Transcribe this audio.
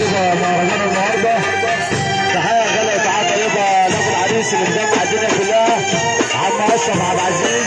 مهرجان النهارده تحيه غاليه وتحيه طيبه لابو العريس اللي مجمع الدنيا كلها. عم اشرف عبد العزيز